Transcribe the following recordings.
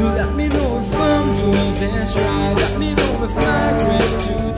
Let me know if I'm doing this right? Let me know if my grace to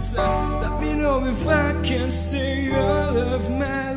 Let me know if I can say all of my.